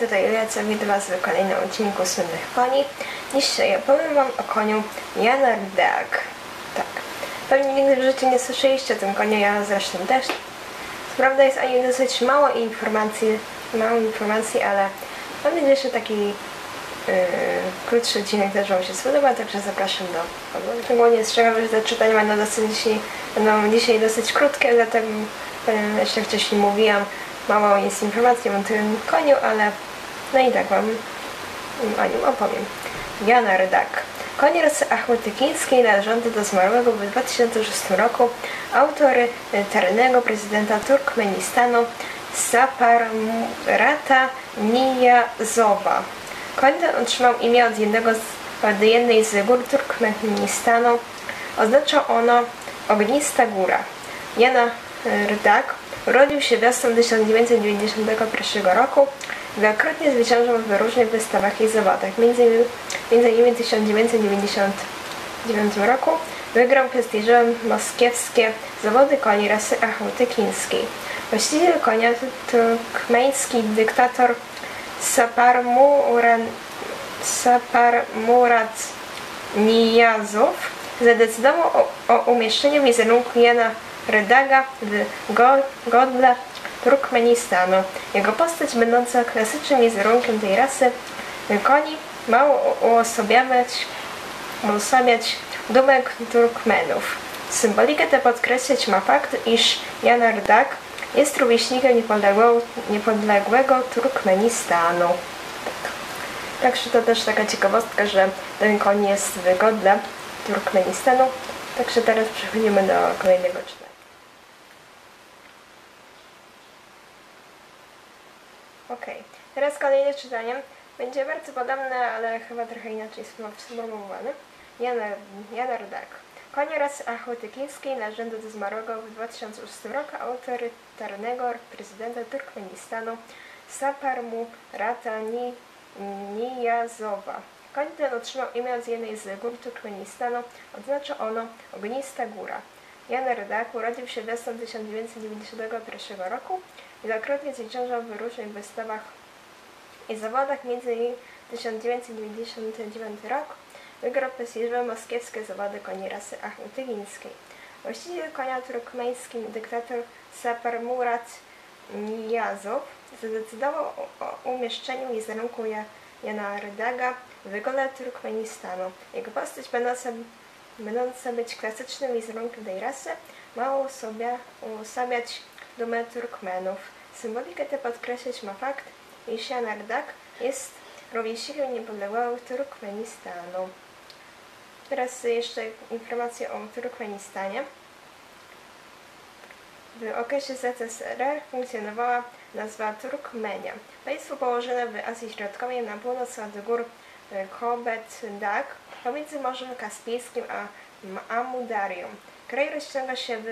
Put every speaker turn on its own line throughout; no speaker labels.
tutaj Julia, witam Was w kolejnym odcinku Słynnych Koni. Dzisiaj opowiem Wam o koniu Janar Dag. Tak. Pewnie nigdy w życiu nie słyszeliście o tym koniu, ja zresztą też. Prawda jest o nim dosyć mało informacji, mało informacji, ale mam nadzieję, że taki yy, krótszy odcinek też Wam się spodoba, także zapraszam do Szczególnie strzegam, że te czytania będą, dosyć będą dzisiaj dosyć krótkie, dlatego powiem, jeszcze wcześniej mówiłam, mało jest informacji o tym koniu, ale no i tak Wam o nim opowiem. Janar Dak. Koń rasy achmetykińskiej należący do zmarłego w 2006 roku autory ternego prezydenta Turkmenistanu Saparmurata Niyazowa. Koń ten otrzymał imię od, jednego z, od jednej z gór Turkmenistanu. Oznacza ono ognista góra. Jana Rdak urodził się wiosną 1991 roku. Wielokrotnie zwyciężał w różnych wystawach i zawodach. Między, między innymi w 1999 roku wygrał prestiżowe moskiewskie zawody koni rasy achautykińskiej. Właściciel konia turkmeński dyktator Saparmurat Niyazow zadecydował o, o umieszczeniu wizerunku Jana Rydaga w godle Turkmenistanu. Jego postać, będąca klasycznym wizerunkiem tej rasy koni, ma uosabiać, uosabiać dumę Turkmenów. Symbolikę tę podkreślać ma fakt, iż Jan Rydak jest rówieśnikiem niepodległego, niepodległego Turkmenistanu. Także to też taka ciekawostka, że ten koń jest w godle Turkmenistanu. Także teraz przechodzimy do kolejnego czytania. Ok, teraz kolejne czytanie. Będzie bardzo podobne, ale chyba trochę inaczej sformułowane. Janar, Dak. Konie rasy achłotykińskiej należący do zmarłego w 2006 roku autorytarnego prezydenta Turkmenistanu Saparmu Rata Ni, Niyazowa. Koń ten otrzymał imię od jednej z gór Turkmenistanu. Oznacza ono ognista góra. Jan Redak urodził się wiosną 1991 roku. Wielokrotnie zwyciężał w różnych wystawach i zawodach, m.in. 1999 rok wygrał prestiżowe moskiewskie zawody koni rasy achmetygińskiej. Właściciel konia turkmeński dyktator Sapar Murat Niyazow zadecydował o umieszczeniu wizerunku Jana Rydaga w wygole Turkmenistanu. Jego postać będąca, będąca być klasycznym wizerunkiem tej rasy ma uosabiać dumę Turkmenów. Symbolikę tę podkreślać ma fakt, iż Jan Ardak jest rówieśnikiem niepodległego Turkmenistanu. Teraz jeszcze informacje o Turkmenistanie. W okresie ZSRR funkcjonowała nazwa Turkmenia. Państwo położone w Azji Środkowej na północ od gór Kobet Dak pomiędzy Morzem Kaspijskim a Amudarią. Kraj rozciąga się, w,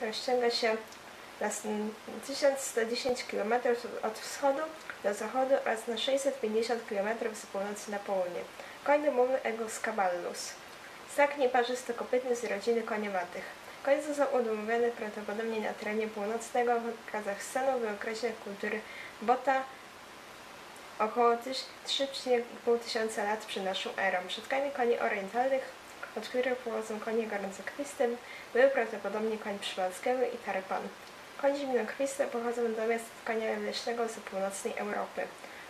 rozciąga się na 1110 km od wschodu do zachodu oraz na 650 km z północy na południe. Koń domowy Egoscaballus. Ssak nieparzysto-kopytny z rodziny koniowatych. Koń został udomowiony prawdopodobnie na terenie północnego Kazachstanu w okresie kultury Bota około 3,5 tysiąca lat przed naszą erą. Przodkami koni orientalnych, od których pochodzą konie gorącokrwiste, były prawdopodobnie koń przywalskiego i tarpan. Koń zimnokrwiste pochodzą natomiast z konia leśnego z północnej Europy.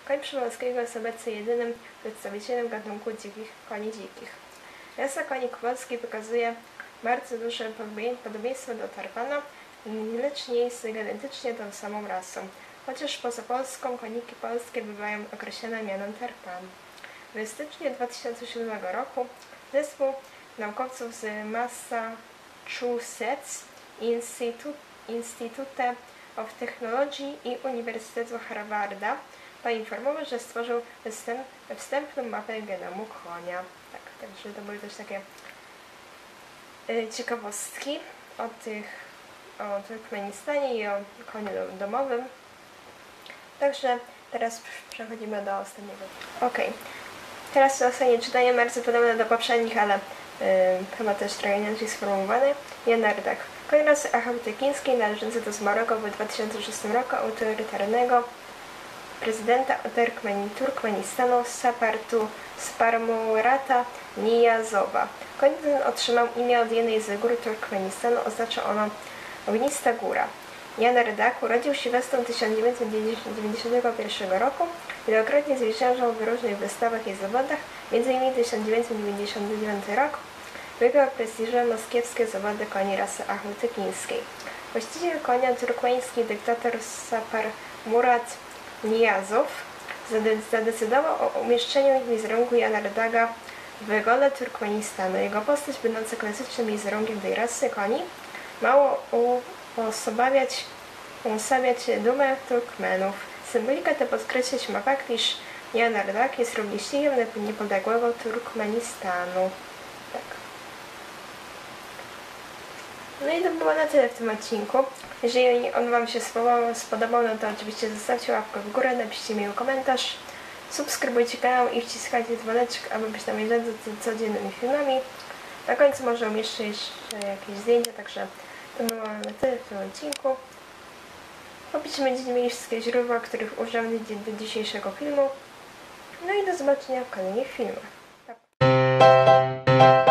Koń przywalskiego jest obecnie jedynym przedstawicielem gatunku dzikich koni dzikich. Rasa koni kowalskiej pokazuje bardzo duże podobieństwo do tarpana, lecz nie jest genetycznie tą samą rasą. Chociaż poza Polską koniki polskie bywają określone mianem tarpan. W styczniu 2007 roku zespół naukowców z Massachusetts Institute Institute of Technology i Uniwersytetu Harvarda poinformował, że stworzył wstęp, wstępną mapę genomu konia. Tak, także to były też takie y, ciekawostki o tych, o Turkmenistanie i o koniu domowym. Także teraz przechodzimy do ostatniego. Ok, teraz ostatnie czytanie bardzo podobne do poprzednich, ale y, chyba też trochę inaczej sformułowane. Janardach. Kongres Achautykiński należący do zmarłego w 2006 roku autorytarnego prezydenta Turkmeni- Turkmenistanu Sapartu Sparmurata Niyazowa. Koń ten otrzymał imię od jednej z gór Turkmenistanu, oznacza ono ognista góra. Jan Redak urodził się wiosną 1991 roku. Wielokrotnie zwyciężał w różnych wystawach i zawodach, m.in. 1999 rok wygrał prestiżowe moskiewskie zawody koni rasy achmetykińskiej. Właściciel konia turkmeński dyktator Sapar Murat Niyazow zade- zadecydował o umieszczeniu wizerunku Jana Redaga w gole Turkmenistanu. Jego postać, będąca klasycznym wizerunkiem tej rasy koni, mało uosabiać, uosabiać dumę Turkmenów. Symbolika ta ma fakt, iż Jan Redak jest rówieśnikiem niepodległego Turkmenistanu. Tak. No i to było na tyle w tym odcinku. Jeżeli on Wam się spodobał, no to oczywiście zostawcie łapkę w górę, napiszcie miły komentarz, subskrybujcie kanał i wciskajcie dzwoneczek, aby być na bieżąco z codziennymi filmami. Na końcu może umieszczę jeszcze jakieś zdjęcia, także to było na tyle w tym odcinku. Opisie będziecie mieli wszystkie źródła, których użyłem do dzisiejszego filmu. No i do zobaczenia w kolejnych filmach. Pa.